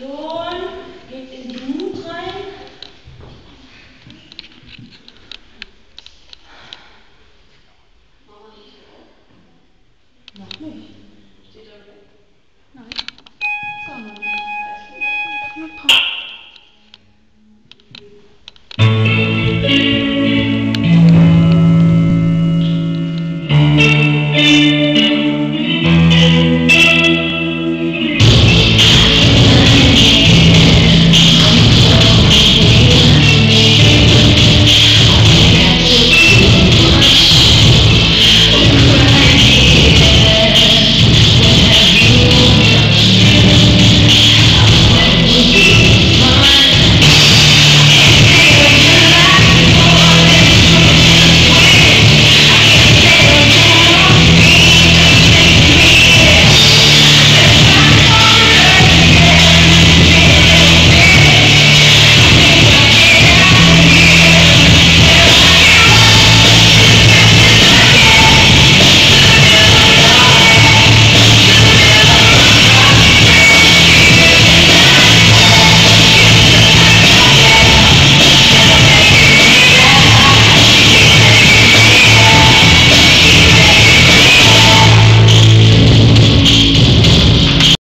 Rotation, geht in die Mut rein. Noch nicht.